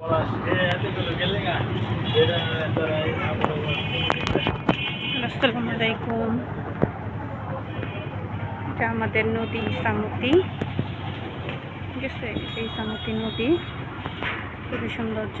আসসালামু আলাইকুম এটা আমাদের নদী ইসামতি ঠিক আছে এটা ইসামতি নদী। খুবই সৌন্দর্য।